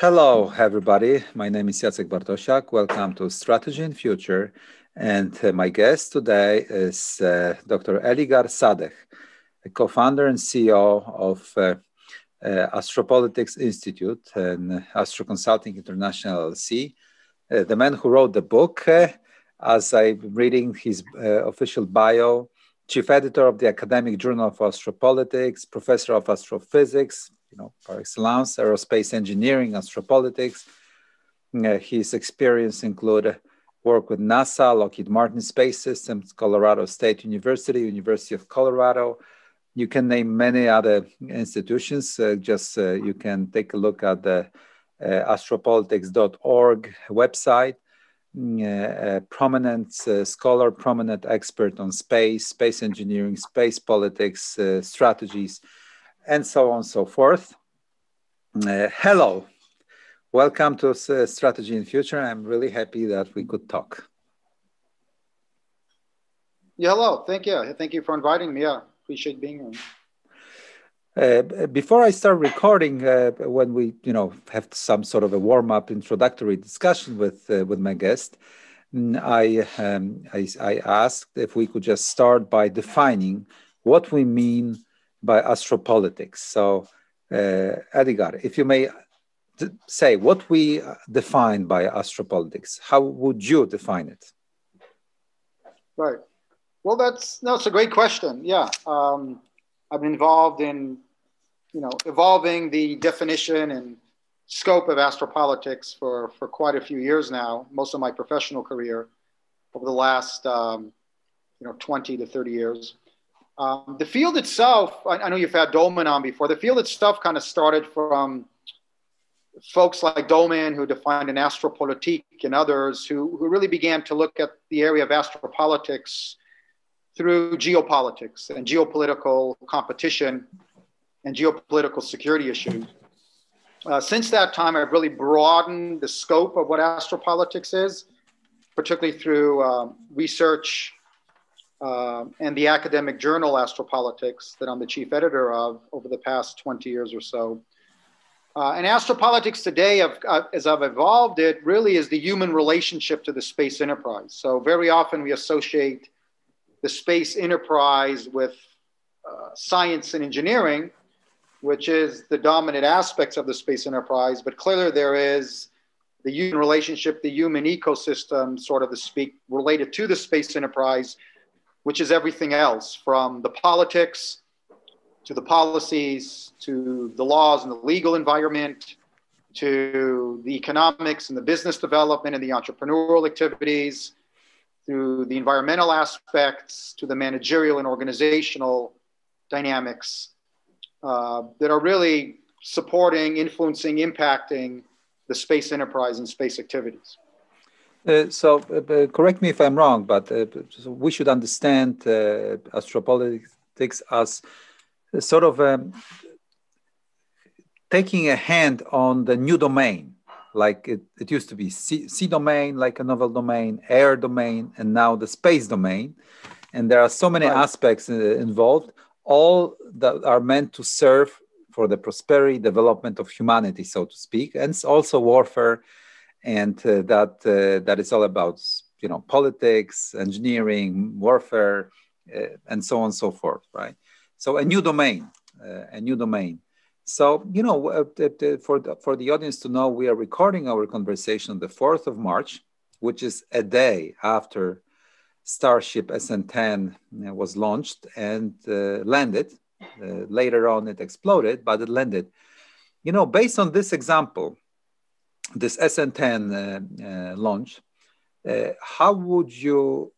Hello, everybody. My name is Jacek Bartosiak. Welcome to Strategy and Future. And uh, my guest today is uh, Dr. Eligar Sadeh, co founder and CEO of uh, uh, Astropolitics Institute and Astroconsulting International LLC, uh, the man who wrote the book. Uh, as I'm reading his official bio, chief editor of the Academic Journal of Astropolitics, professor of astrophysics, you know, par excellence, aerospace engineering, astropolitics. Uh, his experience include work with NASA, Lockheed Martin Space Systems, Colorado State University, University of Colorado. You can name many other institutions. Uh, just uh, you can take a look at the uh, astropolitics.org website. Mm, uh, prominent uh, scholar, prominent expert on space, space engineering, space politics, strategies, and so on and so forth. Uh, hello, welcome to uh, Strategy and Future. I'm really happy that we could talk. Yeah, hello. Thank you. Thank you for inviting me. I appreciate being here. Uh, before I start recording, uh, when we, you know, have some sort of a warm-up introductory discussion with uh, with my guest, mm, I, um, I, I asked if we could just start by defining what we mean by astropolitics. So, uh, Eligar, if you may say what we define by astropolitics, how would you define it? Right. Well, that's that's a great question. Yeah, um, I've been involved in, you know, evolving the definition and scope of astropolitics for for quite a few years now. Most of my professional career over the last, um, you know, 20 to 30 years. Um, the field itself, I, I, know you've had Dolman on before. The field itself kind of started from folks like Dolman, who defined an astropolitik, and others who, who really began to look at the area of astropolitics through geopolitics and geopolitical competition and geopolitical security issues. Uh, since that time, I've really broadened the scope of what astropolitics is, particularly through um, research uh, and the academic journal Astropolitics that I'm the chief editor of over the past 20 years or so. Uh, and astropolitics today, uh, as I've evolved it, really is the human relationship to the space enterprise. So very often we associate the space enterprise with uh, science and engineering, which is the dominant aspects of the space enterprise. But clearly there is the human relationship, the human ecosystem, sort of the speak related to the space enterprise, which is everything else from the politics to the policies to the laws and the legal environment to the economics and the business development and the entrepreneurial activities to the environmental aspects to the managerial and organizational dynamics uh, that are really supporting, influencing, impacting the space enterprise and space activities. Uh, so, uh, uh, correct me if I'm wrong, but uh, we should understand uh, astropolitics as sort of um, taking a hand on the new domain, like it, it used to be sea, sea, domain, like a novel domain, air domain, and now the space domain. And there are so many right. aspects involved, all that are meant to serve for the prosperity, development of humanity, so to speak, and also warfare and uh, that uh, that is all about you know politics, engineering, warfare, uh, and so on and so forth, right? So a new domain, a new domain. So you know, for the, for the audience to know, we are recording our conversation the fourth of March, which is a day after Starship SN10 was launched and uh, landed. Uh, later on, it exploded, but it landed. You know, based on this example, this SN10 uh, uh, launch, uh, how would you,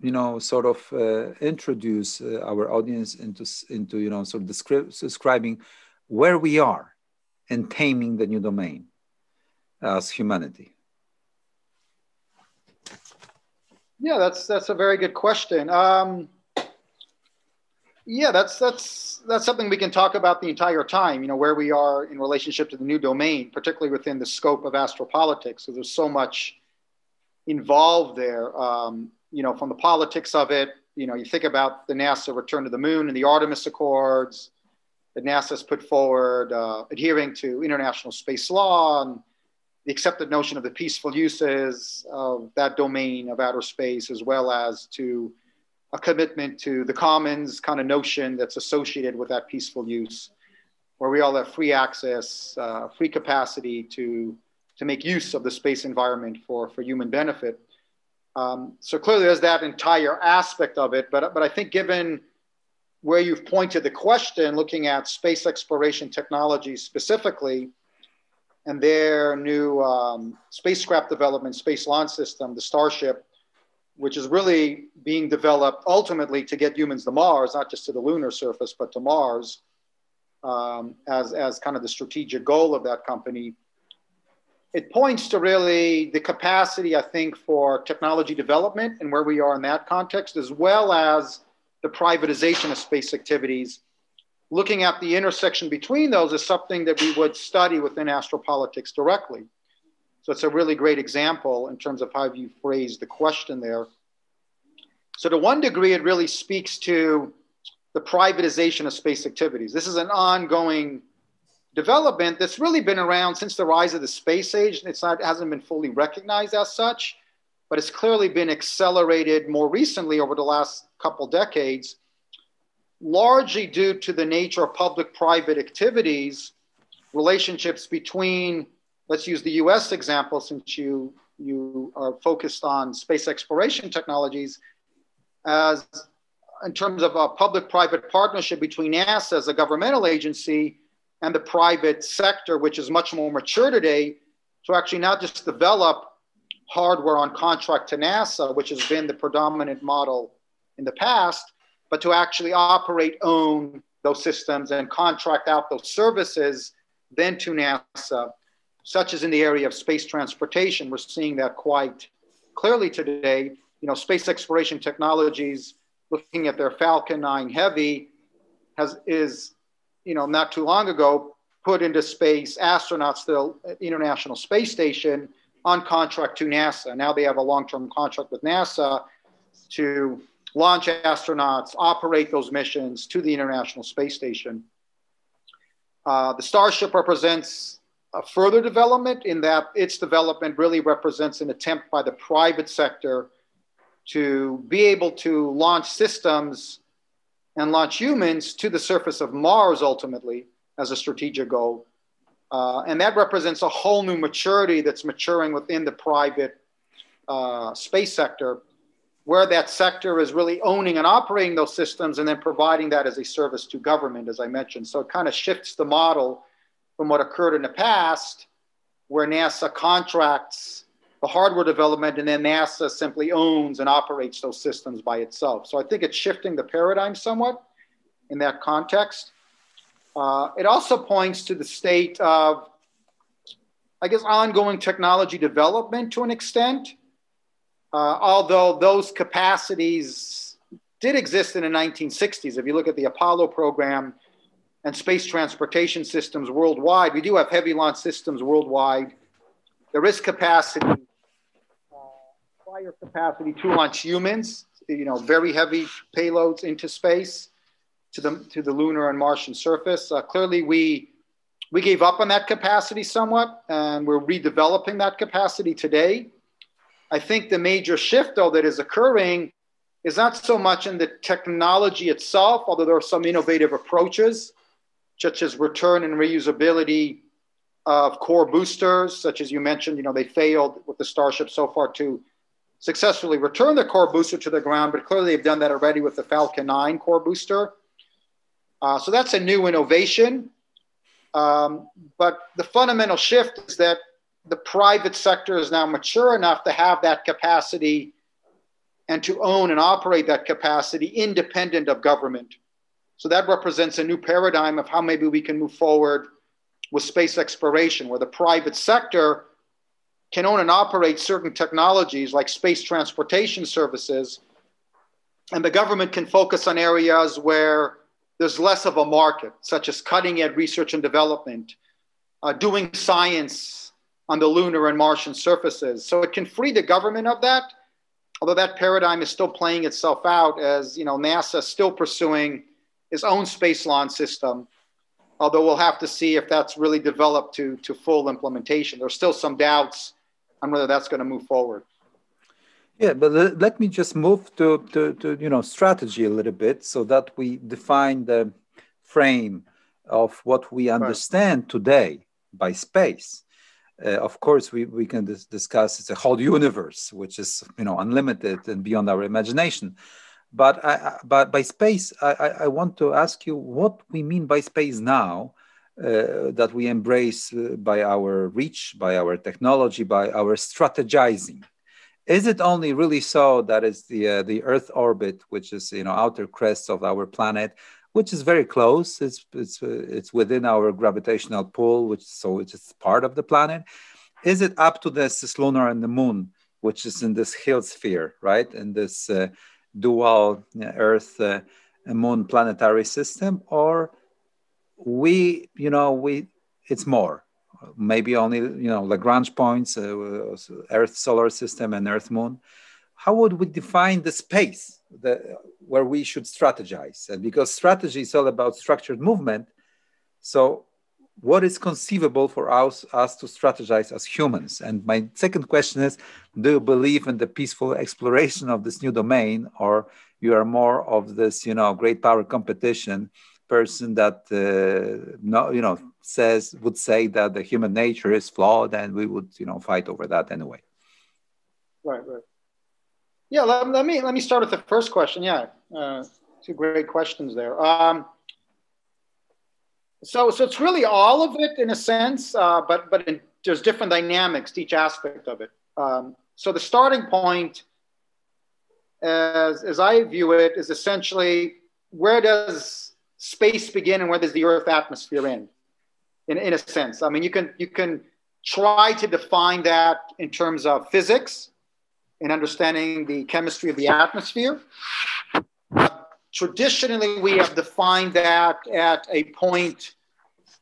you know, sort of introduce our audience into, into, you know, sort of descri describing where we are in taming the new domain as humanity? Yeah, that's that's a very good question. Um, yeah, that's that's that's something we can talk about the entire time. You know, where we are in relationship to the new domain, particularly within the scope of astropolitics. So there's so much involved there. Um, you know, from the politics of it. You know, you think about the NASA return to the moon and the Artemis Accords, that NASA has put forward, uh, adhering to international space law and the accepted notion of the peaceful uses of that domain of outer space, as well as to a commitment to the commons kind of notion that's associated with that peaceful use, where we all have free access, uh, free capacity to, to make use of the space environment for, for human benefit. Um, so clearly there's that entire aspect of it, but, but I think given where you've pointed the question, looking at space exploration technology specifically, and their new um, spacecraft development, space launch system, the Starship, which is really being developed ultimately to get humans to Mars, not just to the lunar surface, but to Mars, um, as, as kind of the strategic goal of that company. It points to really the capacity, I think, for technology development and where we are in that context, as well as the privatization of space activities. Looking at the intersection between those is something that we would study within astropolitics directly. So it's a really great example in terms of how you phrase the question there. So to one degree, it really speaks to the privatization of space activities. This is an ongoing development that's really been around since the rise of the space age. It's not, it hasn't been fully recognized as such, but it's clearly been accelerated more recently over the last couple decades, largely due to the nature of public-private activities, relationships between let's use the US example since you, you are focused on space exploration technologies as in terms of a public-private partnership between NASA as a governmental agency and the private sector, which is much more mature today, to actually not just develop hardware on contract to NASA, which has been the predominant model in the past, but to actually operate, own those systems and contract out those services then to NASA such as in the area of space transportation. We're seeing that quite clearly today. You know, space exploration technologies, looking at their Falcon 9 Heavy, has is, you know, not too long ago put into space astronauts the International Space Station on contract to NASA. Now they have a long-term contract with NASA to launch astronauts, operate those missions to the International Space Station. Uh, the Starship represents a further development in that its development really represents an attempt by the private sector to be able to launch systems and launch humans to the surface of Mars ultimately as a strategic goal. Uh, and that represents a whole new maturity that's maturing within the private uh, space sector, where that sector is really owning and operating those systems and then providing that as a service to government, as I mentioned. So it kind of shifts the model from what occurred in the past, where NASA contracts the hardware development and then NASA simply owns and operates those systems by itself. So I think it's shifting the paradigm somewhat in that context. Uh, it also points to the state of, I guess, ongoing technology development to an extent. Uh, although those capacities did exist in the 1960s. If you look at the Apollo program, and space transportation systems worldwide. We do have heavy launch systems worldwide. There is capacity, uh, prior capacity to launch humans, you know, very heavy payloads into space to the, to the lunar and Martian surface. Uh, clearly, we, we gave up on that capacity somewhat, and we're redeveloping that capacity today. I think the major shift, though, that is occurring is not so much in the technology itself, although there are some innovative approaches such as return and reusability of core boosters, such as you mentioned, you know, they failed with the Starship so far to successfully return the core booster to the ground, but clearly they've done that already with the Falcon 9 core booster. Uh, so that's a new innovation. Um, but the fundamental shift is that the private sector is now mature enough to have that capacity and to own and operate that capacity independent of government. So that represents a new paradigm of how maybe we can move forward with space exploration, where the private sector can own and operate certain technologies like space transportation services, and the government can focus on areas where there's less of a market, such as cutting edge research and development, uh, doing science on the lunar and Martian surfaces. So it can free the government of that, although that paradigm is still playing itself out as you know NASA is still pursuing its own space launch system, although we'll have to see if that's really developed to, to full implementation. There's still some doubts on whether that's going to move forward. Yeah, but let me just move to, to, to, you know strategy a little bit so that we define the frame of what we understand today by space. Uh, of course, we, we can dis- discuss it's a whole universe, which is you know unlimited and beyond our imagination. But I, but by space, I, I want to ask you what we mean by space now. Uh, that we embrace uh, by our reach, by our technology, by our strategizing. Is it only really so that it's the uh, the Earth orbit, which is you know outer crest of our planet, which is very close. It's it's uh, it's within our gravitational pull, which so it's part of the planet. Is it up to this, this lunar and the moon, which is in this Hill sphere, right? In this uh, dual Earth uh, Moon planetary system, or we, you know, we it's more. Maybe only you know Lagrange points, uh, Earth solar system and Earth Moon. How would we define the space? the, where we should strategize. And because strategy is all about structured movement, so what is conceivable for us, us to strategize as humans? And my second question is Do you believe in the peaceful exploration of this new domain, or you are more of this, you know, great power competition person that, uh, no, you know, says, would say that the human nature is flawed and we would, you know, fight over that anyway? Right, right. Yeah, let, let, me let me start with the first question. Yeah, uh, two great questions there. Um, so, so it's really all of it in a sense, uh, but but in, there's different dynamics to each aspect of it. Um, so the starting point, as as I view it, is essentially where does space begin and where does the Earth atmosphere end? In in a sense, I mean, you can you can try to define that in terms of physics in understanding the chemistry of the atmosphere. Traditionally, we have defined that at a point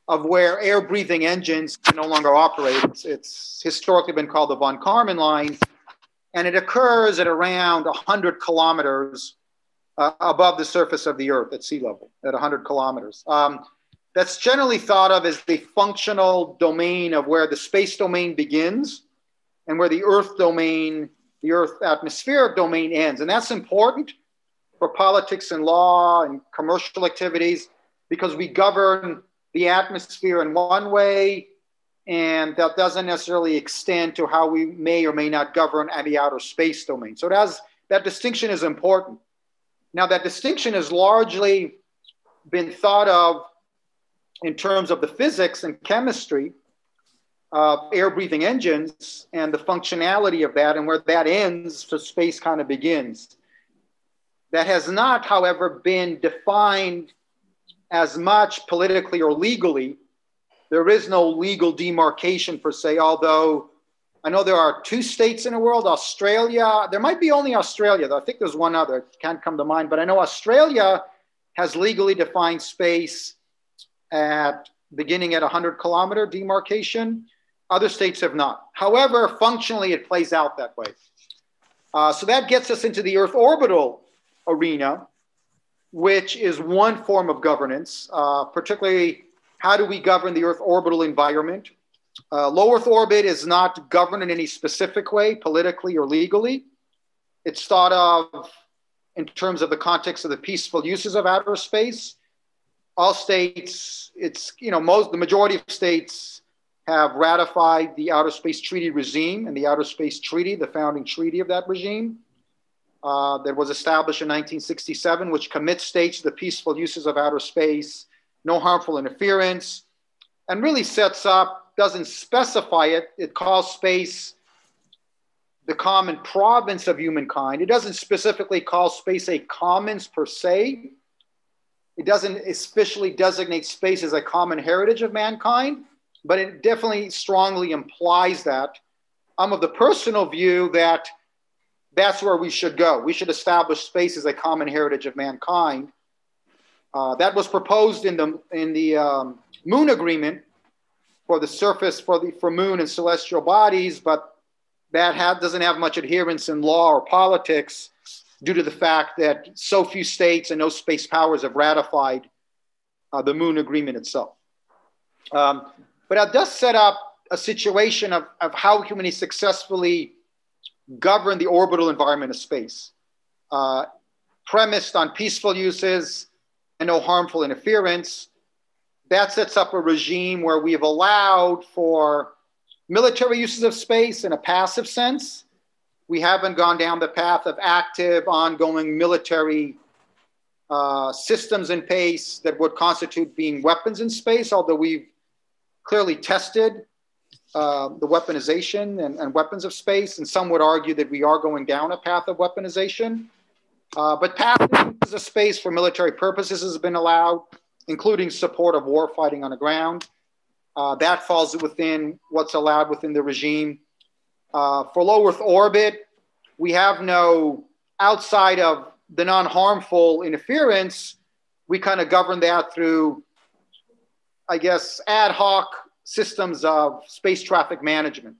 of where air breathing engines can no longer operate. It's, it's historically been called the von Karman line, and it occurs at around 100 kilometers uh, above the surface of the Earth at sea level, at 100 kilometers. Um, that's generally thought of as the functional domain of where the space domain begins and where the Earth domain the Earth atmospheric domain ends. And that's important for politics and law and commercial activities because we govern the atmosphere in one way, and that doesn't necessarily extend to how we may or may not govern the outer space domain. So that distinction is important. Now, that distinction has largely been thought of in terms of the physics and chemistry uh, air breathing engines and the functionality of that and where that ends, so space kind of begins. That has not, however, been defined as much politically or legally. There is no legal demarcation per se, although I know there are two states in the world Australia, there might be only Australia, though I think there's one other, can't come to mind, but I know Australia has legally defined space at beginning at 100 kilometer demarcation other states have not. However, functionally, it plays out that way. Uh, so that gets us into the Earth orbital arena, which is one form of governance, uh, particularly how do we govern the Earth orbital environment? Uh, low Earth orbit is not governed in any specific way, politically or legally. It's thought of in terms of the context of the peaceful uses of outer space. All states, it's, you know, most, the majority of states have ratified the Outer Space Treaty regime and the Outer Space Treaty, the founding treaty of that regime, uh, that was established in 1967, which commits states to the peaceful uses of outer space, no harmful interference, and really sets up, doesn't specify it, it calls space the common province of humankind. It doesn't specifically call space a commons per se. It doesn't officially designate space as a common heritage of mankind but it definitely strongly implies that. I'm of the personal view that that's where we should go. We should establish space as a common heritage of mankind. Uh, that was proposed in the in the um, Moon Agreement for the surface for the for Moon and celestial bodies, but that doesn't have much adherence in law or politics due to the fact that so few states and no space powers have ratified uh, the Moon Agreement itself. Um, but it does set up a situation of, of how humanity successfully govern the orbital environment of space, uh, premised on peaceful uses and no harmful interference. That sets up a regime where we have allowed for military uses of space in a passive sense. We haven't gone down the path of active, ongoing military uh, systems in pace that would constitute being weapons in space, although we've clearly tested uh, the weaponization and, and, weapons of space, and some would argue that we are going down a path of weaponization. Uh, but passive use of space for military purposes has been allowed, including support of war fighting on the ground. Uh, that falls within what's allowed within the regime. Uh, for low Earth orbit, we have no outside of the non-harmful interference. We kind of govern that through, I guess, ad hoc systems of space traffic management.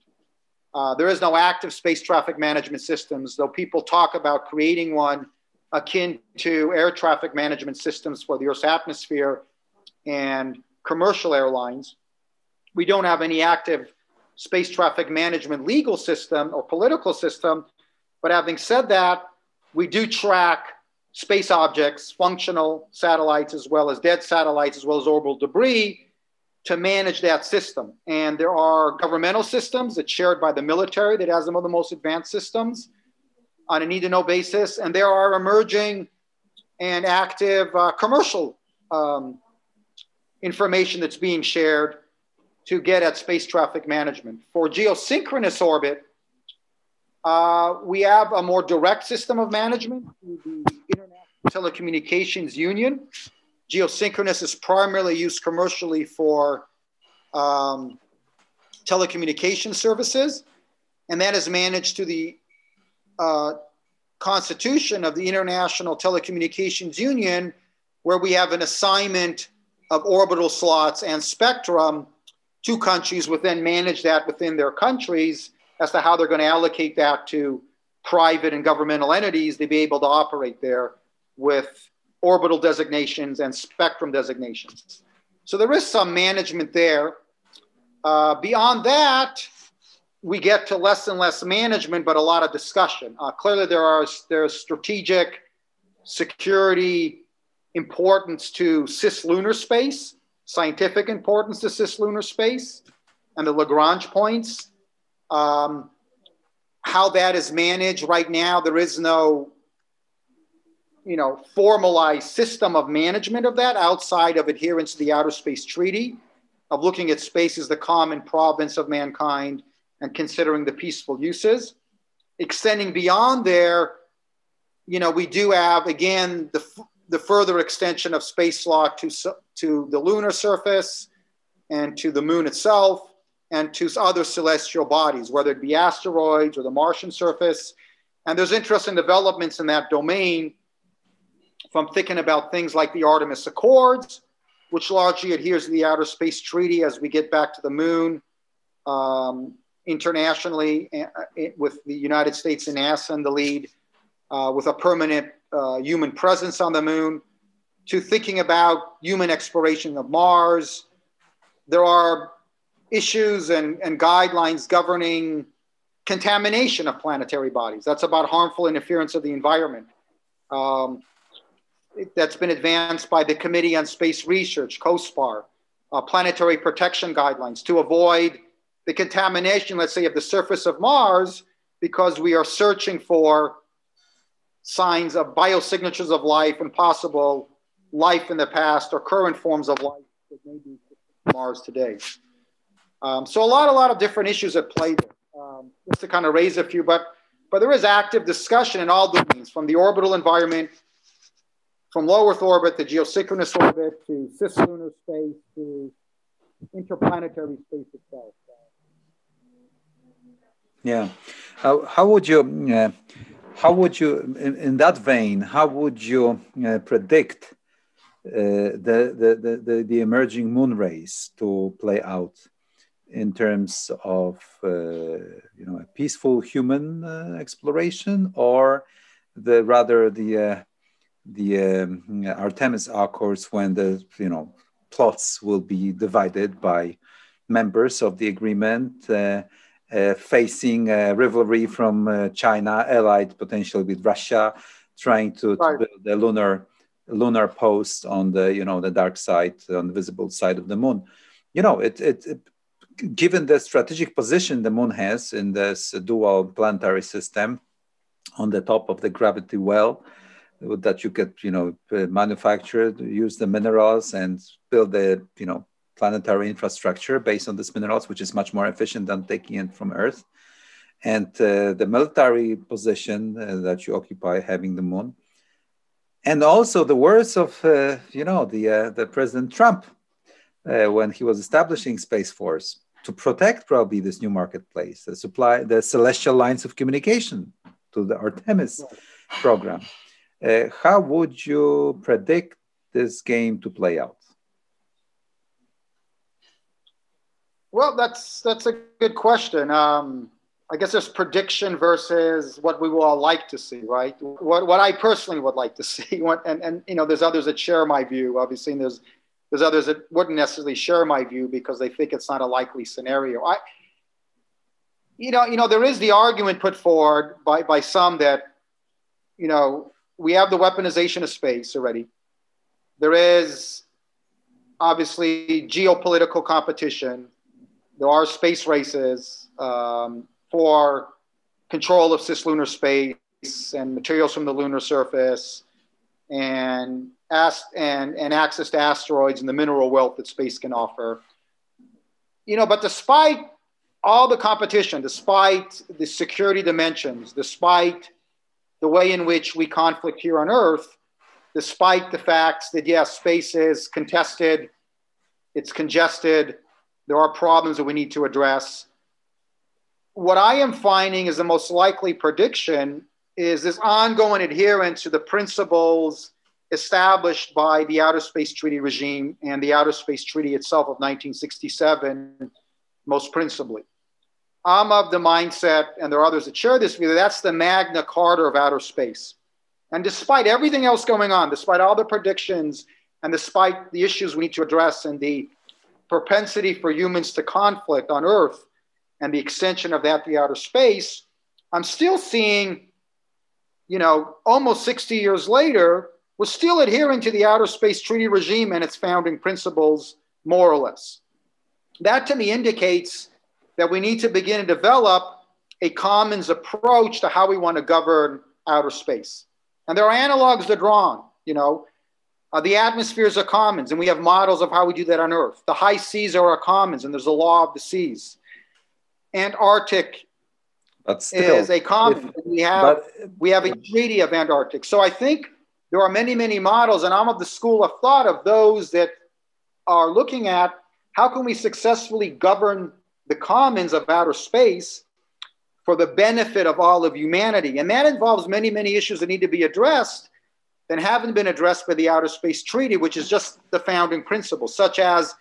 Uh, there is no active space traffic management systems, though people talk about creating one akin to air traffic management systems for the Earth's atmosphere and commercial airlines. We don't have any active space traffic management legal system or political system. But having said that, we do track space objects, functional satellites, as well as dead satellites, as well as orbital debris to manage that system. And there are governmental systems that's shared by the military that has some of the most advanced systems on a need to know basis. And there are emerging and active uh, commercial um, information that's being shared to get at space traffic management. For geosynchronous orbit, uh, we have a more direct system of management the International Telecommunications Union, geosynchronous is primarily used commercially for um, telecommunication services, and that is managed to the uh, constitution of the International Telecommunications Union, where we have an assignment of orbital slots and spectrum. Two countries would then manage that within their countries as to how they're going to allocate that to private and governmental entities to be able to operate there with orbital designations and spectrum designations. So there is some management there. Uh, beyond that, we get to less and less management, but a lot of discussion. Uh, clearly, there are there's strategic security importance to cislunar space, scientific importance to cislunar space, and the Lagrange points. Um, how that is managed right now, there is no you know, formalized system of management of that outside of adherence to the Outer Space Treaty, of looking at space as the common province of mankind and considering the peaceful uses. Extending beyond there, you know, we do have, again, the, the further extension of space law to, to the lunar surface and to the moon itself and to other celestial bodies, whether it be asteroids or the Martian surface. And there's interesting developments in that domain from thinking about things like the Artemis Accords, which largely adheres to the Outer Space Treaty as we get back to the moon um, internationally uh, with the United States and NASA in the lead, uh, with a permanent uh, human presence on the moon, to thinking about human exploration of Mars. There are issues and, and guidelines governing contamination of planetary bodies. That's about harmful interference of the environment. Um, that's been advanced by the Committee on Space Research, COSPAR, uh, planetary protection guidelines to avoid the contamination, let's say, of the surface of Mars because we are searching for signs of biosignatures of life and possible life in the past or current forms of life that may be Mars today. Um, so a lot, a lot of different issues at play there. Um, just to kind of raise a few, but but there is active discussion in all domains, from the orbital environment from low Earth orbit to geosynchronous orbit to cislunar space to interplanetary space itself. Yeah. How, how would you, uh, how would you, in, in, that vein, how would you uh, predict uh, the, the, the, the emerging moon race to play out in terms of, uh, you know, a peaceful human uh, exploration or the rather the uh, the um, Artemis Accords when the you know plots will be divided by members of the agreement. Uh, uh, facing rivalry from uh, China, allied potentially with Russia, trying to, right. to build a lunar lunar post on the you know the dark side, on the visible side of the moon. You know, it, it, it given the strategic position the moon has in this dual planetary system on the top of the gravity well that you could you know manufacture use the minerals and build the you know planetary infrastructure based on these minerals, which is much more efficient than taking it from Earth. And uh, the military position uh, that you occupy, having the moon, and also the words of uh, you know the uh, the President Trump uh, when he was establishing Space Force to protect probably this new marketplace, the supply, the celestial lines of communication to the Artemis program. Uh, how would you predict this game to play out? Well, that's that's a good question. Um, I guess there's prediction versus what we would all like to see, right? What, what I personally would like to see, and, and you know, there's others that share my view, obviously, and there's there's others that wouldn't necessarily share my view because they think it's not a likely scenario. I, you know, you know, there is the argument put forward by by some that, you know, we have the weaponization of space already. There is obviously geopolitical competition there are space races um, for control of cislunar space and materials from the lunar surface and, and, and access to asteroids and the mineral wealth that space can offer. You know, but despite all the competition, despite the security dimensions, despite the way in which we conflict here on Earth, despite the facts that, yes, space is contested, it's congested, there are problems that we need to address. What I am finding is the most likely prediction is this ongoing adherence to the principles established by the Outer Space Treaty regime and the Outer Space Treaty itself of 1967, most principally. I'm of the mindset, and there are others that share this view, that that's the Magna Carta of outer space. And despite everything else going on, despite all the predictions, and despite the issues we need to address and the propensity for humans to conflict on Earth and the extension of that to outer space, I'm still seeing, you know, almost 60 years later, we're still adhering to the Outer Space Treaty regime and its founding principles, more or less. That to me indicates that we need to begin to develop a commons approach to how we want to govern outer space. And there are analogs that are drawn, you know, uh, the atmospheres are commons, and we have models of how we do that on Earth. The high seas are our commons, and there's a law of the seas. Antarctic still, is a common. If, we have but, we have a treaty of Antarctic. So I think there are many, many models, and I'm of the school of thought of those that are looking at how can we successfully govern the commons of outer space for the benefit of all of humanity, and that involves many, many issues that need to be addressed that haven't been addressed by the Outer Space Treaty, which is just the founding principles, such as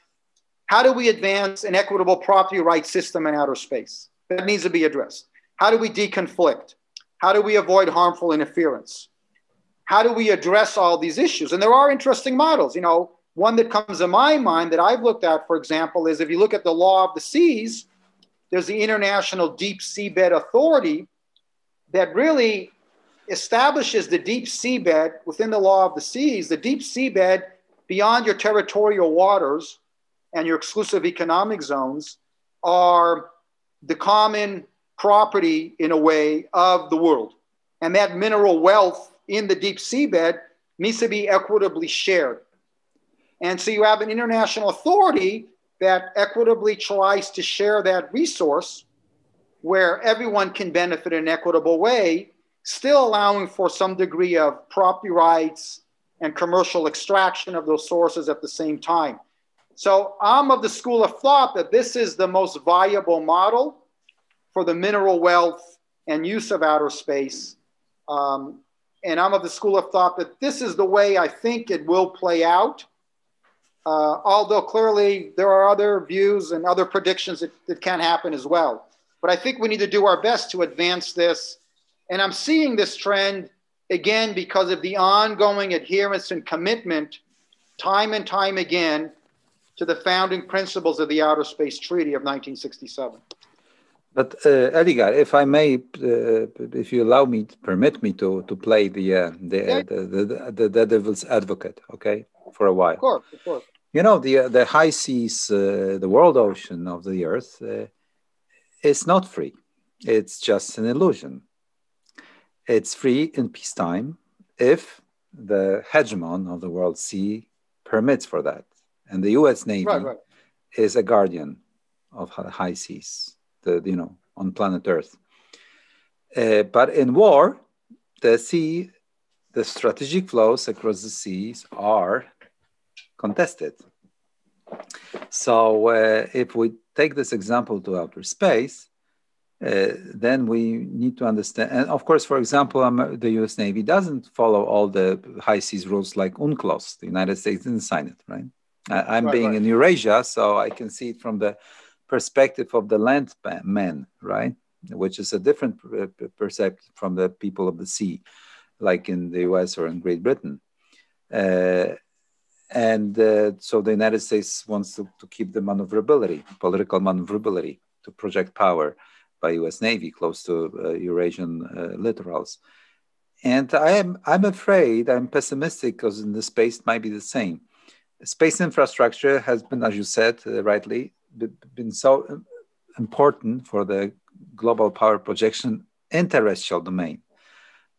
how do we advance an equitable property rights system in outer space? That needs to be addressed. How do we deconflict? How do we avoid harmful interference? How do we address all these issues? And there are interesting models. You know, one that comes to my mind that I've looked at, for example, is if you look at the law of the seas, there's the International Deep Seabed Authority that really establishes the deep seabed within the law of the seas, the deep seabed beyond your territorial waters and your exclusive economic zones are the common property, in a way, of the world. And that mineral wealth in the deep seabed needs to be equitably shared. And so you have an international authority that equitably tries to share that resource where everyone can benefit in an equitable way still allowing for some degree of property rights and commercial extraction of those sources at the same time. So I'm of the school of thought that this is the most viable model for the mineral wealth and use of outer space. Um, and I'm of the school of thought that this is the way I think it will play out. Uh, although clearly there are other views and other predictions that, that can happen as well. But I think we need to do our best to advance this and I'm seeing this trend again because of the ongoing adherence and commitment, time and time again, to the founding principles of the Outer Space Treaty of 1967. But uh, Eligar, if I may, uh, if you allow me, permit me to to play the uh, the, yeah. the, the, the devil's advocate, okay, for a while. Of course, of course. You know the the high seas, uh, the world ocean of the Earth, uh, is not free. It's just an illusion. It's free in peacetime if the hegemon of the world sea permits for that, and the U.S. Navy right, right. is a guardian of the high seas the you know on planet Earth. Uh, but in war, the sea, the strategic flows across the seas are contested. So uh, if we take this example to outer space, uh, then we need to understand. And of course, for example, um, the U.S. Navy doesn't follow all the high seas rules like UNCLOS. The United States didn't sign it, right? I'm right, being right. in Eurasia, so I can see it from the perspective of the landman, right? Which is a different perception from the people of the sea, like in the US or in Great Britain. Uh, and uh, so the United States wants to, to, keep the maneuverability, political maneuverability, to project power by U.S. Navy close to uh, Eurasian uh, littorals. And I am I'm afraid I'm pessimistic because in the space might be the same. Space infrastructure has been, as you said uh, rightly, been so important for the global power projection in terrestrial domain.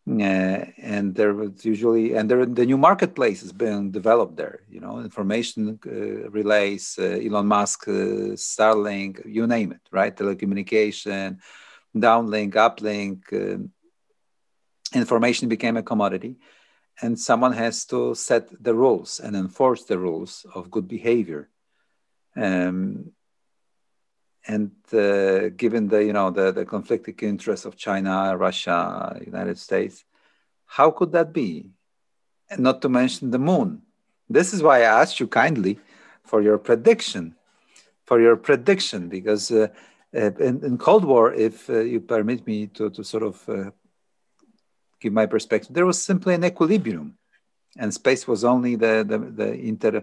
Uh, and there was usually and there the new marketplace is being developed there you know information uh, relays uh, elon musk uh, starlink you name it right? Telecommunication downlink uplink uh, information became a commodity. And someone has to set the rules and enforce the rules of good behavior. Um, and uh, given the you know the, the conflicting interests of China, Russia, United States, how could that be? And not to mention the moon. This is why I asked you kindly for your prediction, for your prediction, because uh, uh in, in, Cold War, if uh, you permit me to, to sort of uh, give my perspective, there was simply an equilibrium, and space was only the the, the inter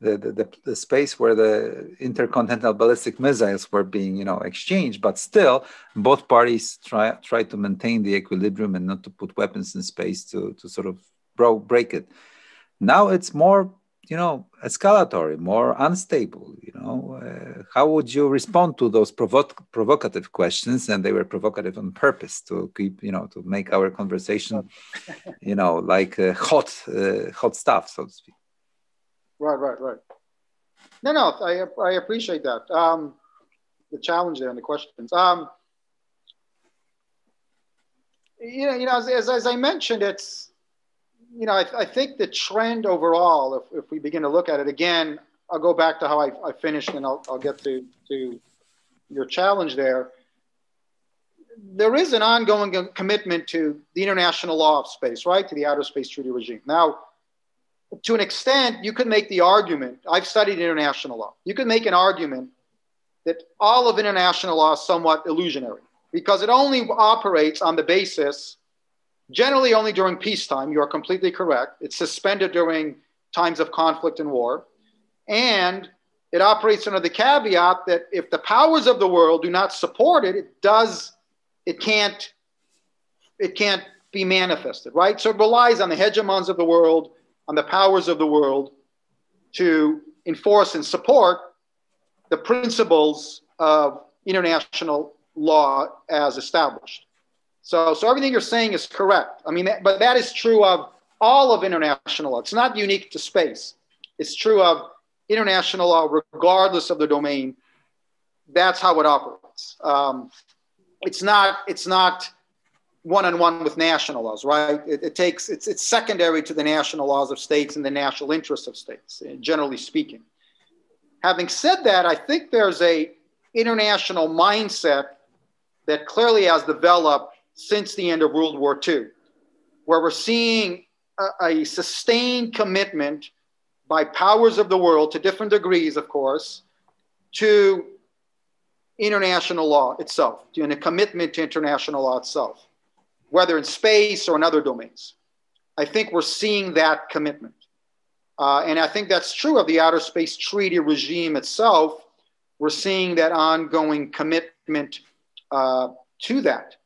the, the, the, space where the intercontinental ballistic missiles were being you know exchanged but still both parties try try to maintain the equilibrium and not to put weapons in space to to sort of bro- break it. Now it's more you know escalatory more unstable you know. Uh, how would you respond to those provo- provocative questions? And they were provocative on purpose to keep you know to make our conversation you know like uh, hot uh, hot stuff so to speak Right, right, right. No, no, I, I appreciate that. Um, the challenge there and the questions. Um, you know, you know, as, as, I mentioned, it's, you know, I, I think the trend overall, if, if we begin to look at it again, I'll go back to how I, I finished and I'll, I'll get to, to your challenge there. There is an ongoing commitment to the international law of space, right? To the outer space treaty regime. Now, to an extent, you could make the argument. I've studied international law. You could make an argument that all of international law is somewhat illusionary because it only operates on the basis, generally only during peacetime. You are completely correct. It's suspended during times of conflict and war. And it operates under the caveat that if the powers of the world do not support it, it does, it can't, it can't be manifested, right? So it relies on the hegemons of the world on the powers of the world to enforce and support the principles of international law as established. So, so everything you're saying is correct. I mean, but that is true of all of international law. It's not unique to space. It's true of international law, regardless of the domain. That's how it operates. Um, it's not. It's not one-on-one with national laws, right? It, it, takes it's it's secondary to the national laws of states and the national interests of states, eh, generally speaking. Having said that, I think there's a international mindset that clearly has developed since the end of World War II, where we're seeing a, a sustained commitment by powers of the world to different degrees, of course, to international law itself, to a commitment to international law itself whether in space or in other domains. I think we're seeing that commitment. Uh, and I think that's true of the Outer Space Treaty regime itself. We're seeing that ongoing commitment uh, to that.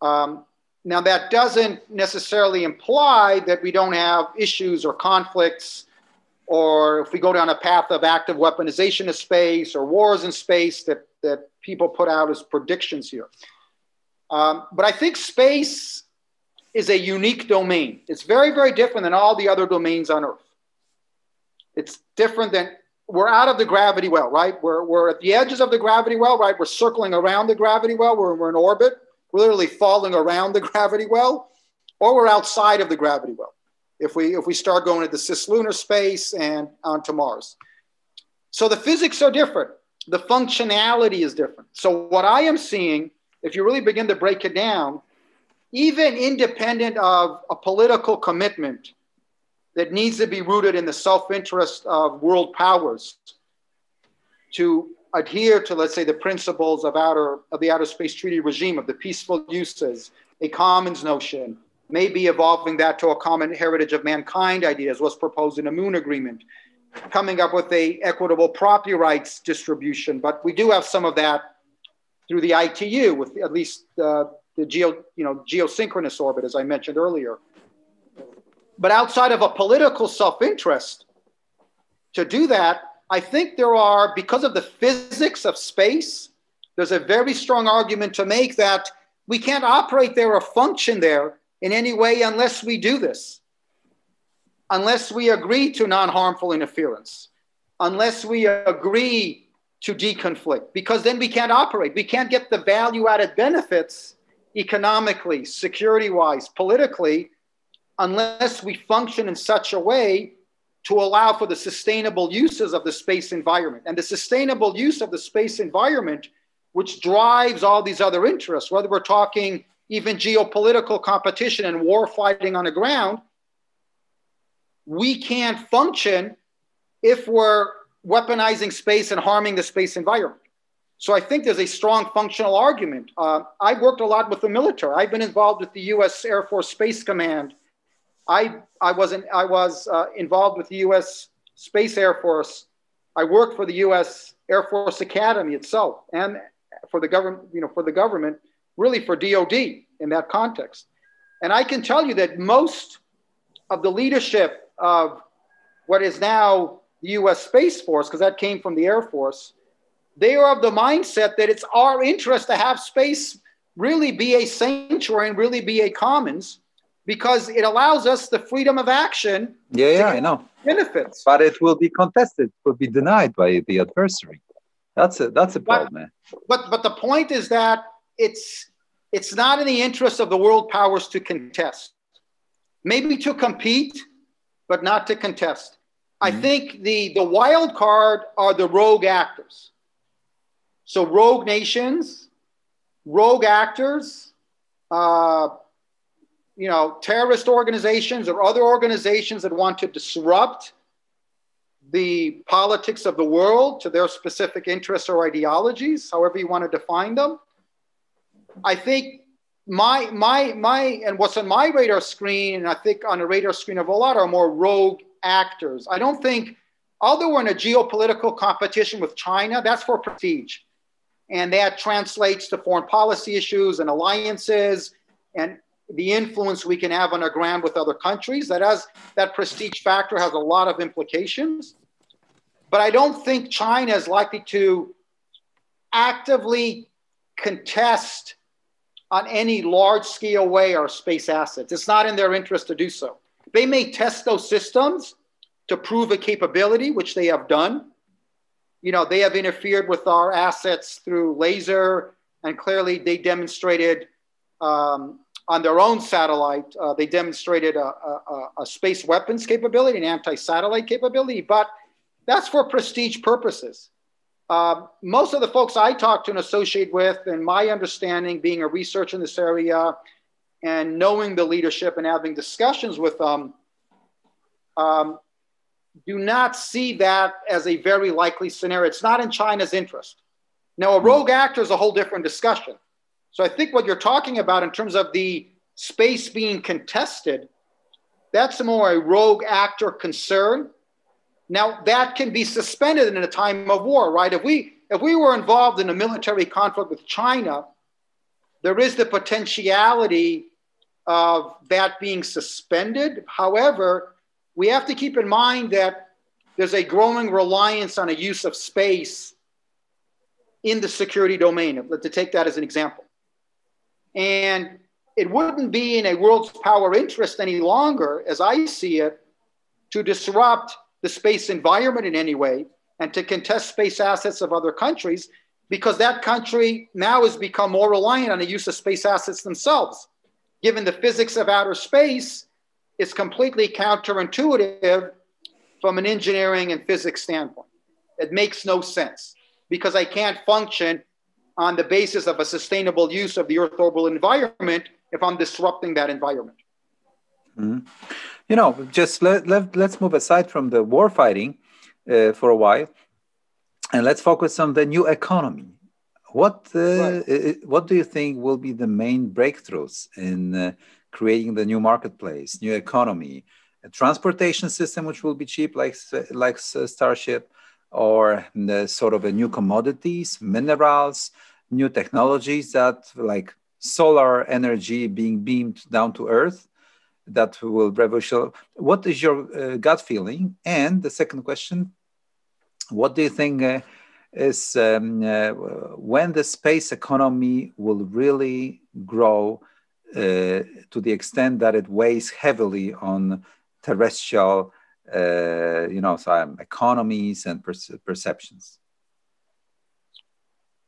Um, now, that doesn't necessarily imply that we don't have issues or conflicts, or if we go down a path of active weaponization of space or wars in space that, that people put out as predictions here. Um, but I think space is a unique domain. It's very, very different than all the other domains on Earth. It's different than we're out of the gravity well, right? We're, we're at the edges of the gravity well, right? We're circling around the gravity well. We're, we're in orbit. We're literally falling around the gravity well, or we're outside of the gravity well. If we if we start going to into cislunar space and onto Mars, so the physics are different. The functionality is different. So what I am seeing, if you really begin to break it down, even independent of a political commitment that needs to be rooted in the self-interest of world powers to adhere to, let's say, the principles of outer of the outer space treaty regime of the peaceful uses, a commons notion, maybe evolving that to a common heritage of mankind ideas, was proposed in the Moon Agreement, coming up with a equitable property rights distribution. But we do have some of that through the ITU, with at least uh, the geo, you know, geosynchronous orbit, as I mentioned earlier. But outside of a political self interest, to do that, I think there are, because of the physics of space, there's a very strong argument to make that we can't operate there or function there in any way unless we do this, unless we agree to non harmful interference, unless we agree to deconflict, because then we can't operate. We can't get the value added benefits economically, security wise, politically unless we function in such a way to allow for the sustainable uses of the space environment. And the sustainable use of the space environment, which drives all these other interests, whether we're talking even geopolitical competition and war fighting on the ground, we can't function if we're weaponizing space and harming the space environment. So I think there's a strong functional argument. Uh, I've worked a lot with the military. I've been involved with the U.S. Air Force Space Command I, I, wasn't, I was uh, involved with the US Space Air Force. I worked for the US Air Force Academy itself and for the government, you know, for the government, really for DOD in that context. And I can tell you that most of the leadership of what is now the US Space Force, because that came from the Air Force, they are of the mindset that it's our interest to have space really be a sanctuary and really be a commons because it allows us the freedom of action. Yeah, yeah, I know. Benefits. But it will be contested, will be denied by the adversary. That's a that's a problem. But, but but the point is that it's it's not in the interest of the world powers to contest. Maybe to compete, but not to contest. Mm-hmm. I think the the wild card are the rogue actors. So rogue nations, rogue actors, uh, you know, terrorist organizations or other organizations that want to disrupt the politics of the world to their specific interests or ideologies, however you want to define them. I think my my my and what's on my radar screen, and I think on the radar screen of a lot are more rogue actors. I don't think, although we're in a geopolitical competition with China, that's for prestige. And that translates to foreign policy issues and alliances and the influence we can have on our ground with other countries. That has that prestige factor has a lot of implications. But I don't think China is likely to actively contest on any large scale way our space assets. It's not in their interest to do so. They may test those systems to prove a capability, which they have done. You know, they have interfered with our assets through laser, and clearly they demonstrated um, on their own satellite, uh, they demonstrated a, a, a, space weapons capability, an anti-satellite capability, but that's for prestige purposes. Uh, most of the folks I talk to and associate with, and my understanding, being a researcher in this area, and knowing the leadership and having discussions with them, um, do not see that as a very likely scenario. It's not in China's interest. Now, a rogue actor is a whole different discussion. So I think what you're talking about in terms of the space being contested, That's more a rogue actor concern. Now that can be suspended in a time of war, right? If we if we were involved in a military conflict with China, there is the potentiality of that being suspended. However, we have to keep in mind that there's a growing reliance on a use of space in the security domain, to take that as an example. And it wouldn't be in a world's power interest any longer, as I see it, to disrupt the space environment in any way and to contest space assets of other countries because that country now has become more reliant on the use of space assets themselves. Given the physics of outer space, it's completely counterintuitive from an engineering and physics standpoint. It makes no sense because I can't function on the basis of a sustainable use of the Earth orbital environment if I'm disrupting that environment. Mm-hmm. You know, just let, let, let's move aside from the war fighting uh, for a while and let's focus on the new economy. What, uh, right. what do you think will be the main breakthroughs in uh, creating the new marketplace, new economy, a transportation system which will be cheap like, like Starship, or the sort of a new commodities, minerals, new technologies that like solar energy being beamed down to earth that will revolutionize. What is your uh, gut feeling? And the second question, what do you think uh, is um, uh, when the space economy will really grow uh, to the extent that it weighs heavily on terrestrial uh, you know, so um, economies and perceptions.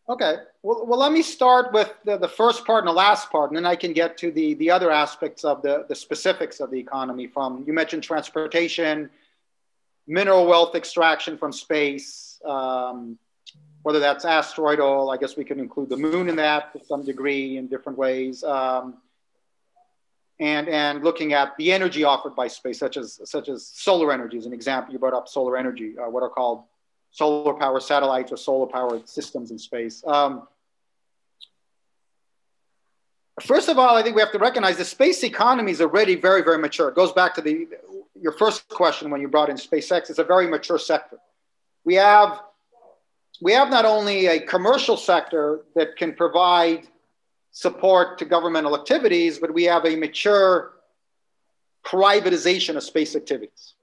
Okay. Well, well, let me start with the, the first part and the last part, and then I can get to the, the other aspects of the, the specifics of the economy from, you mentioned transportation, mineral wealth extraction from space, um, whether that's asteroidal, I guess we can include the moon in that to some degree in different ways. Um, and, and looking at the energy offered by space, such as, such as solar energy, as an example. You brought up solar energy, uh, what are called solar power satellites or solar powered systems in space. Um, first of all, I think we have to recognize the space economy is already very, very mature. It goes back to the, your first question when you brought in SpaceX. It's a very mature sector. We have, we have not only a commercial sector that can provide support to governmental activities, but we have a mature privatization of space activities,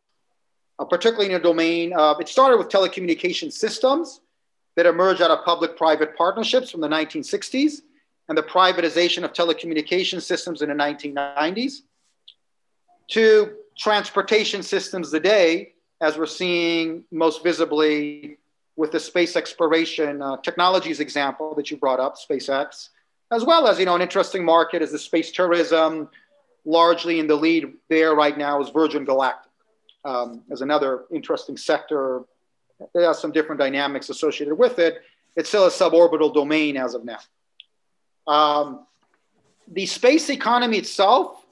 uh, particularly in a domain of, it started with telecommunication systems that emerged out of public private partnerships from the 1960s and the privatization of telecommunication systems in the 1990s to transportation systems today, as we're seeing most visibly with the space exploration uh, technologies example that you brought up, SpaceX, as well as you know an interesting market is the space tourism. Largely in the lead there right now is Virgin Galactic um, as another interesting sector. It has some different dynamics associated with it. It's still a suborbital domain as of now. Um, the space economy itself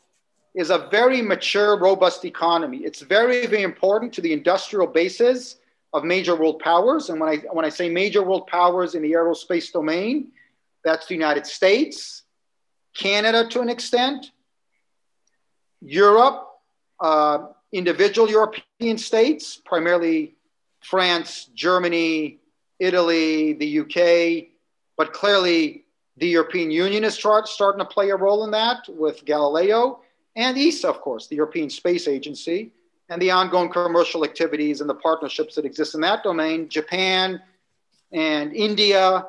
is a very mature, robust economy. It's very, very important to the industrial bases of major world powers. And when I, when I say major world powers in the aerospace domain, that's the United States, Canada to an extent, Europe, uh, individual European states, primarily France, Germany, Italy, the UK, but clearly the European Union is start, starting to play a role in that with Galileo, and ESA, of course, the European Space Agency, and the ongoing commercial activities and the partnerships that exist in that domain, Japan and India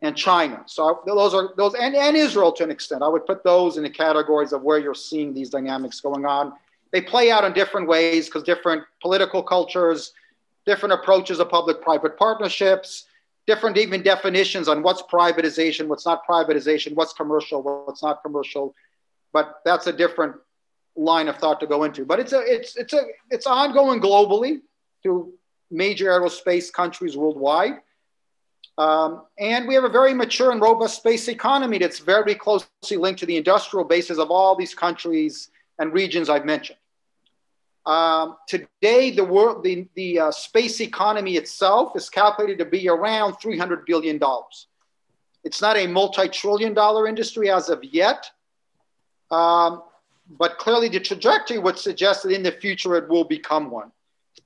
and China. So those are those and, and Israel to an extent. I would put those in the categories of where you're seeing these dynamics going on. They play out in different ways because different political cultures, different approaches of public-private partnerships, different even definitions on what's privatization, what's not privatization, what's commercial, what's not commercial. But that's a different line of thought to go into. But it's a it's it's a it's ongoing globally through major aerospace countries worldwide. Um, and we have a very mature and robust space economy that's very closely linked to the industrial bases of all these countries and regions I've mentioned. Um, today, the world, the, the uh, space economy itself is calculated to be around $300 billion. It's not a multi trillion dollar industry as of yet. Um, but clearly the trajectory would suggest that in the future it will become one.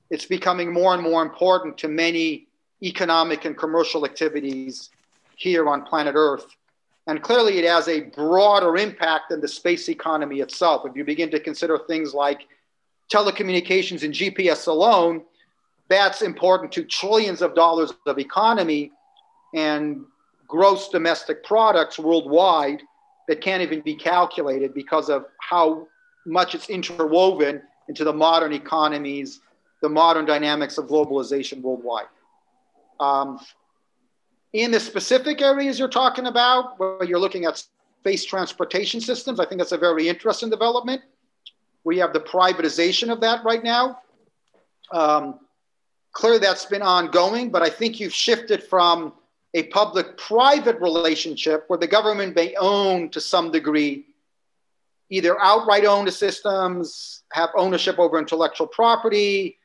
It's becoming more and more important to many economic and commercial activities here on planet Earth. And clearly, it has a broader impact than the space economy itself. If you begin to consider things like telecommunications and GPS alone, that's important to trillions of dollars of economy and gross domestic products worldwide that can't even be calculated because of how much it's interwoven into the modern economies, the modern dynamics of globalization worldwide. Um, in the specific areas you're talking about, where you're looking at space transportation systems, I think that's a very interesting development. We have the privatization of that right now. Um, clearly, that's been ongoing, but I think you've shifted from a public private relationship where the government may own to some degree, either outright own the systems, have ownership over intellectual property,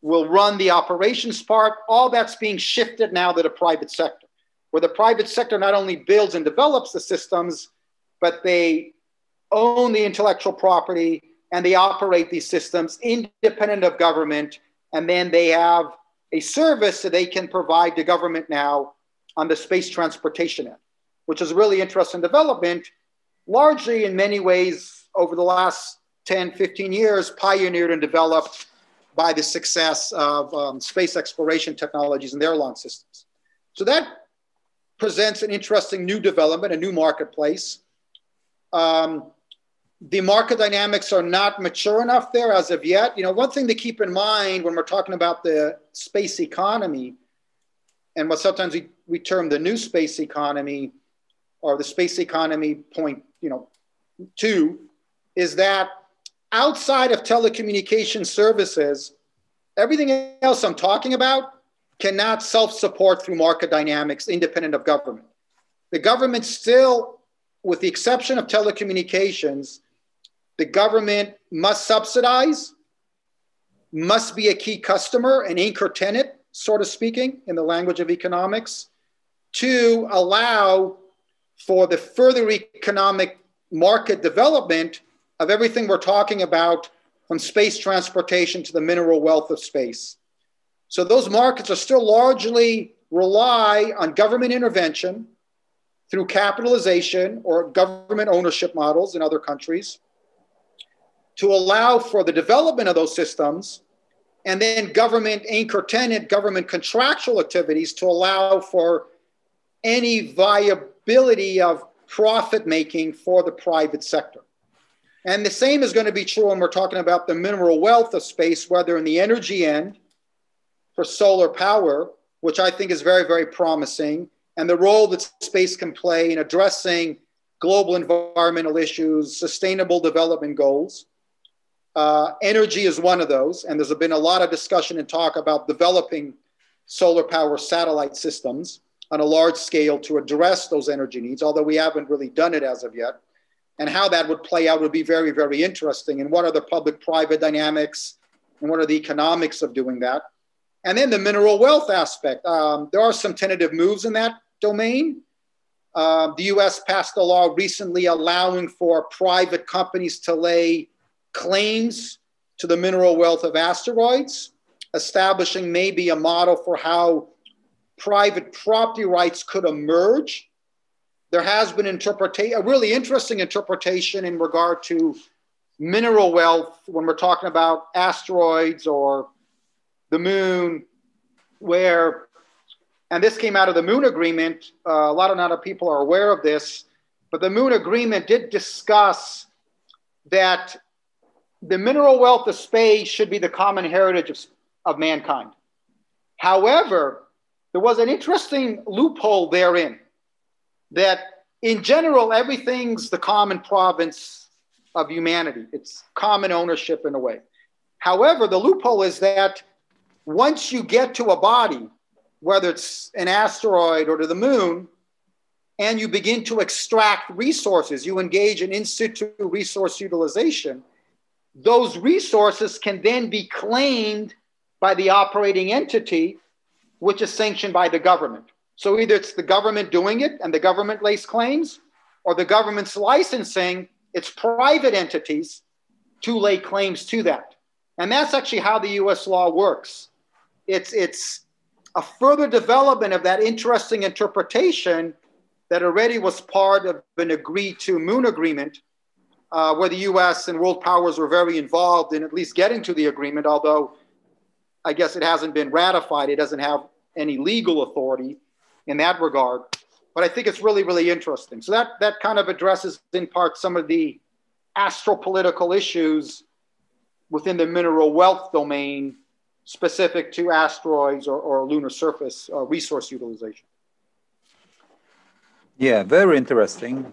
will run the operations part. All that's being shifted now to the private sector, where the private sector not only builds and develops the systems, but they own the intellectual property and they operate these systems independent of government. And then they have a service that they can provide to government now on the space transportation end, which is a really interesting development, largely in many ways over the last 10, 15 years, pioneered and developed by the success of um, space exploration technologies and their launch systems. So that presents an interesting new development, a new marketplace. Um, the market dynamics are not mature enough there as of yet. You know, one thing to keep in mind when we're talking about the space economy and what sometimes we, we term the new space economy or the space economy point, you know, two, is that outside of telecommunication services, everything else I'm talking about cannot self-support through market dynamics independent of government. The government still, with the exception of telecommunications, the government must subsidize, must be a key customer, an anchor tenant, sort of speaking, in the language of economics, to allow for the further economic market development of everything we're talking about from space transportation to the mineral wealth of space. So those markets are still largely rely on government intervention through capitalization or government ownership models in other countries to allow for the development of those systems and then government anchor tenant, government contractual activities to allow for any viability of profit making for the private sector. And the same is going to be true when we're talking about the mineral wealth of space, whether in the energy end for solar power, which I think is very, very promising, and the role that space can play in addressing global environmental issues, sustainable development goals, uh, energy is one of those, and there's been a lot of discussion and talk about developing solar power satellite systems on a large scale to address those energy needs, although we haven't really done it as of yet. And how that would play out would be very, very interesting. And what are the public private dynamics and what are the economics of doing that? And then the mineral wealth aspect. Um, there are some tentative moves in that domain. Uh, the US passed a law recently allowing for private companies to lay claims to the mineral wealth of asteroids, establishing maybe a model for how private property rights could emerge. There has been a really interesting interpretation in regard to mineral wealth when we're talking about asteroids or the moon, where, and this came out of the moon agreement. Uh, a lot of not people are aware of this, but the moon agreement did discuss that the mineral wealth of space should be the common heritage of, of mankind. However, there was an interesting loophole therein that in general, everything's the common province of humanity. It's common ownership in a way. However, the loophole is that once you get to a body, whether it's an asteroid or to the moon, and you begin to extract resources, you engage in in situ resource utilization, those resources can then be claimed by the operating entity, which is sanctioned by the government. So either it's the government doing it and the government lays claims, or the government's licensing its private entities to lay claims to that. And that's actually how the US law works. It's, it's a further development of that interesting interpretation that already was part of an agreed to moon agreement, uh, where the US and world powers were very involved in at least getting to the agreement, although I guess it hasn't been ratified. It doesn't have any legal authority in that regard. But I think it's really, really interesting. So that, that kind of addresses in part some of the astropolitical issues within the mineral wealth domain specific to asteroids or, or lunar surface uh, resource utilization. Yeah, very interesting.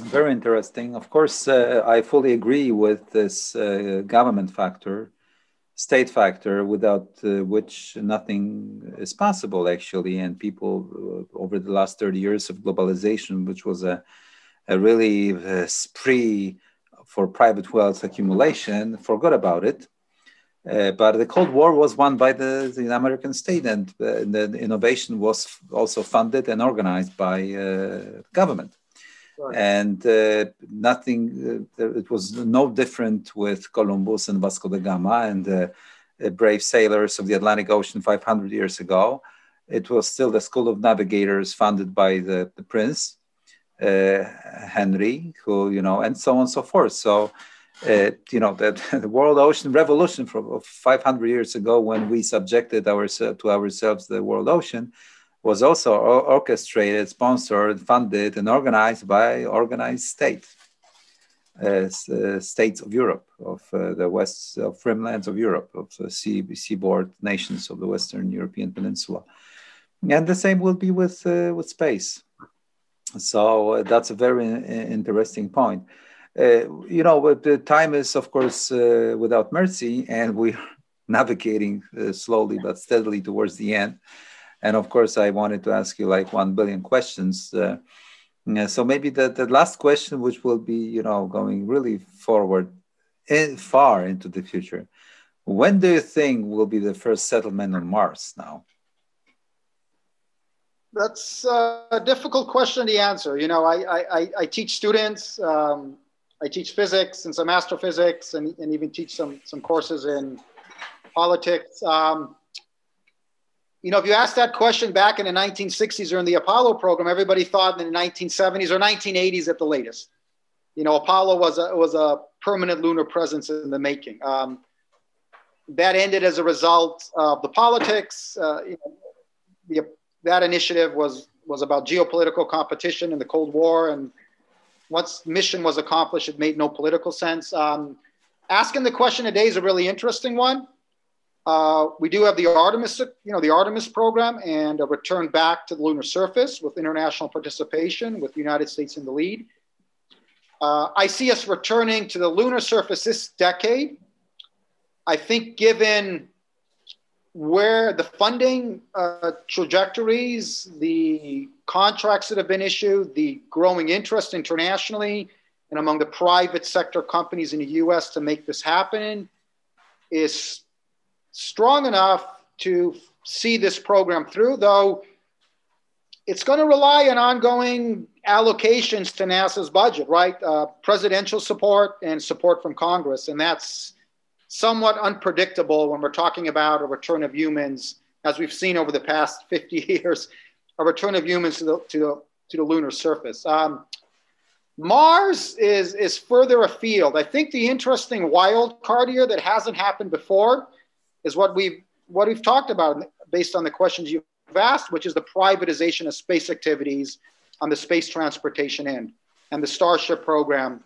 Very interesting. Of course, uh, I fully agree with this uh, government factor, state factor, without uh, which nothing is possible, actually. And people, uh, over the last 30 years of globalization, which was a, a really uh, spree for private wealth accumulation, forgot about it uh, but the Cold War was won by the, the American state, and uh, the innovation was also funded and organized by government. And uh, nothing, uh, it was no different with Columbus and Vasco da Gama and the brave sailors of the Atlantic Ocean 500 years ago. It was still the School of Navigators funded by the, the Prince Henry, who, you know, and so on and so forth. So, uh, you know, the, the world ocean revolution from 500 years ago when we subjected ourselves to ourselves the world ocean was also orchestrated, sponsored, funded, and organized by organized states, uh, uh, states of Europe, of uh, the west of rimlands of Europe, of the sea, seaboard nations of the Western European Peninsula. And the same will be with, uh, with space. So uh, that's a very interesting point. Uh, you know, the time is, of course, uh, without mercy, and we're navigating uh, slowly but steadily towards the end. And of course, I wanted to ask you like one billion questions. Uh, so maybe the, the last question, which will be, you know, going really forward in, far into the future. When do you think will be the first settlement on Mars now? That's a difficult question to answer. You know, I, I, I teach students. Um, I teach physics and some astrophysics and, and even teach some, some courses in politics. Um, you know, if you asked that question back in the 1960s or in the Apollo program, everybody thought in the 1970s or 1980s at the latest. You know, Apollo was a, was a permanent lunar presence in the making. Um, that ended as a result of the politics. Uh, you know, the, that initiative was, was about geopolitical competition in the Cold War and once mission was accomplished, it made no political sense. Um, asking the question today is a really interesting one. Uh, we do have the Artemis, you know, the Artemis program and a return back to the lunar surface with international participation with the United States in the lead. Uh, I see us returning to the lunar surface this decade. I think given where the funding uh, trajectories, the contracts that have been issued, the growing interest internationally and among the private sector companies in the US to make this happen is strong enough to see this program through, though it's going to rely on ongoing allocations to NASA's budget, right? Uh, presidential support and support from Congress. And that's somewhat unpredictable when we're talking about a return of humans, as we've seen over the past 50 years a return of humans to the, to the, to the lunar surface. Um, Mars is, is further afield. I think the interesting wild card here that hasn't happened before is what we've, what we've talked about based on the questions you've asked, which is the privatization of space activities on the space transportation end and the Starship program.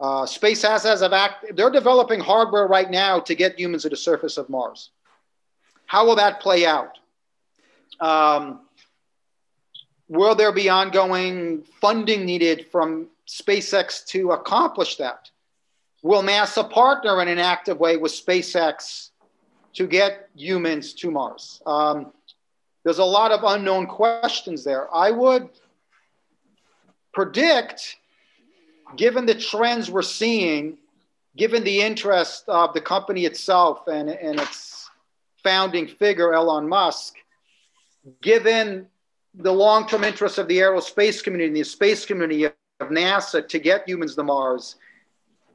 Uh, space assets have act, they're developing hardware right now to get humans to the surface of Mars. How will that play out? Um, will there be ongoing funding needed from SpaceX to accomplish that? Will NASA partner in an active way with SpaceX to get humans to Mars? Um, there's a lot of unknown questions there. I would predict, given the trends we're seeing, given the interest of the company itself and, and its founding figure, Elon Musk, given the long-term interest of the aerospace community and the space community of NASA to get humans to Mars,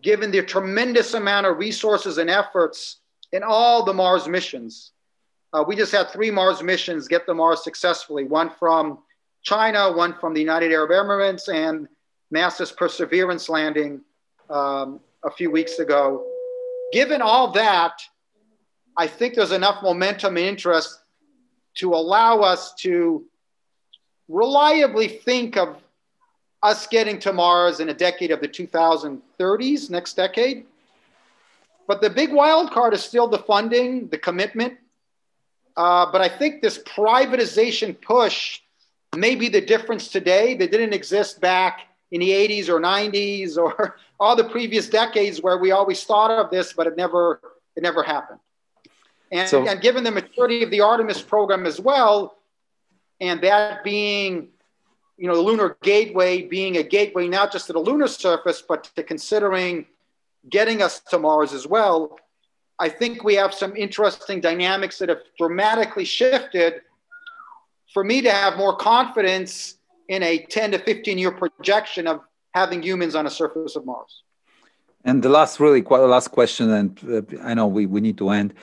given the tremendous amount of resources and efforts in all the Mars missions. Uh, we just had three Mars missions get to Mars successfully one from China, one from the United Arab Emirates, and NASA's Perseverance landing um, a few weeks ago. Given all that, I think there's enough momentum and interest to allow us to reliably think of us getting to Mars in a decade of the 2030s, next decade. But the big wild card is still the funding, the commitment. Uh, but I think this privatization push may be the difference today that didn't exist back in the 80s or 90s or all the previous decades where we always thought of this, but it never it never happened. And, so, and given the maturity of the Artemis program as well, and that being, you know, the lunar gateway being a gateway not just to the lunar surface, but to considering getting us to Mars as well, I think we have some interesting dynamics that have dramatically shifted for me to have more confidence in a 10 to 15 year projection of having humans on the surface of Mars. And the last, really, the last question, and uh, I know we, we need to end.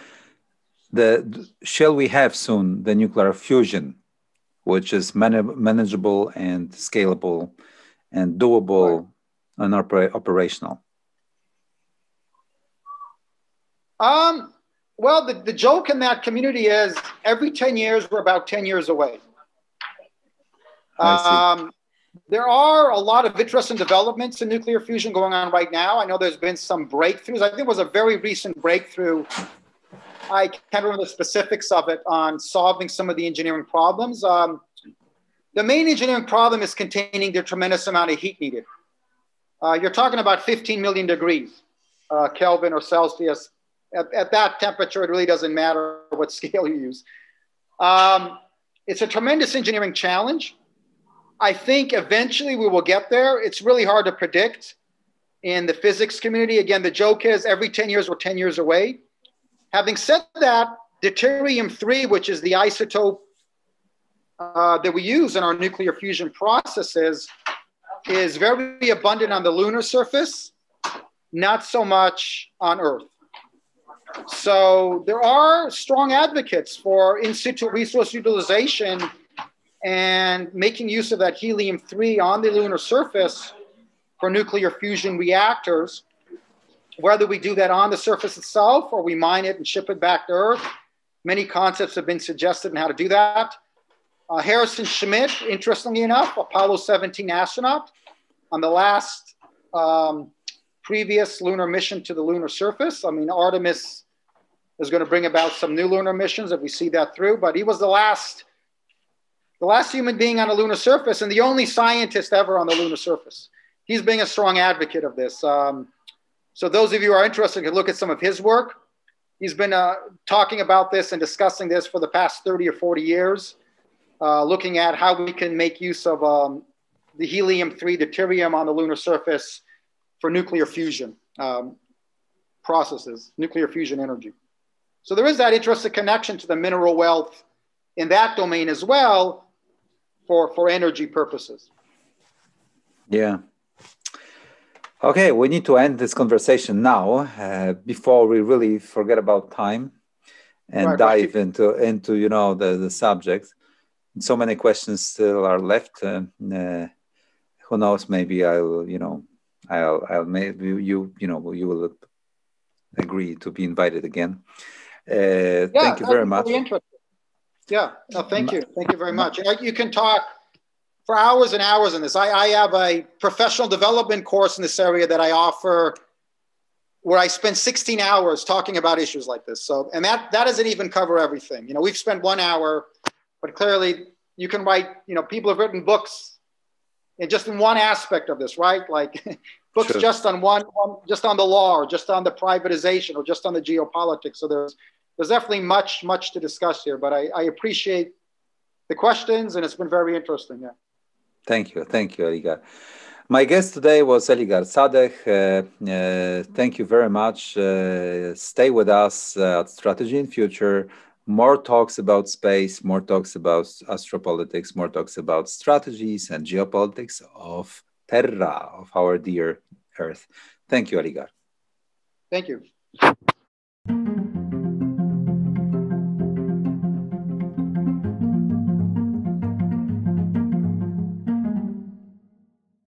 The shall we have soon the nuclear fusion, which is man- manageable and scalable and doable right. and oper- operational? Um, well, the, the joke in that community is every 10 years, we're about 10 years away. Um, there are a lot of interesting developments in nuclear fusion going on right now. I know there's been some breakthroughs. I think it was a very recent breakthrough. I can't remember the specifics of it on solving some of the engineering problems. Um, the main engineering problem is containing the tremendous amount of heat needed. Uh, you're talking about 15 million degrees, uh, Kelvin or Celsius. At, at, that temperature, it really doesn't matter what scale you use. Um, it's a tremendous engineering challenge. I think eventually we will get there. It's really hard to predict in the physics community. Again, the joke is every 10 years, we're 10 years away. Having said that, deuterium 3, which is the isotope uh, that we use in our nuclear fusion processes, is very abundant on the lunar surface, not so much on Earth. So there are strong advocates for in situ resource utilization and making use of that helium 3 on the lunar surface for nuclear fusion reactors. Whether we do that on the surface itself or we mine it and ship it back to Earth, many concepts have been suggested on how to do that. Uh, Harrison Schmitt, interestingly enough, Apollo 17 astronaut, on the last um, previous lunar mission to the lunar surface. I mean, Artemis is going to bring about some new lunar missions if we see that through, but he was the last the last human being on a lunar surface and the only scientist ever on the lunar surface. He's being a strong advocate of this. Um, so those of you who are interested can look at some of his work. He's been uh, talking about this and discussing this for the past 30 or 40 years, uh, looking at how we can make use of um, the helium-3 deuterium on the lunar surface for nuclear fusion um, processes, nuclear fusion energy. So there is that interesting connection to the mineral wealth in that domain as well, for, for energy purposes. Yeah. Okay, we need to end this conversation now uh, before we really forget about time and right, dive right. into into you know the the subject. So many questions still are left. Uh, uh, who knows? Maybe I'll you know I'll I'll maybe you you know you will agree to be invited again. Uh, yeah, thank you very much. Yeah, no, thank you. Thank you very much. You can talk for hours and hours on this. I, I have a professional development course in this area that I offer where I spend 16 hours talking about issues like this. So, and that, that doesn't even cover everything. You know, we've spent one hour, but clearly you can write, you know, people have written books in just in one aspect of this, right? Like books sure. just on one, one, just on the law or just on the privatization or just on the geopolitics. So there's, there's definitely much, much to discuss here, but I, I appreciate the questions and it's been very interesting. Yeah. Thank you. Thank you, Eligar. My guest today was Eligar Sadeh. Uh, uh, thank you very much. Uh, stay with us at Strategy and Future. More talks about space, more talks about astropolitics, more talks about strategies and geopolitics of Terra, of our dear Earth. Thank you, Eligar. Thank you.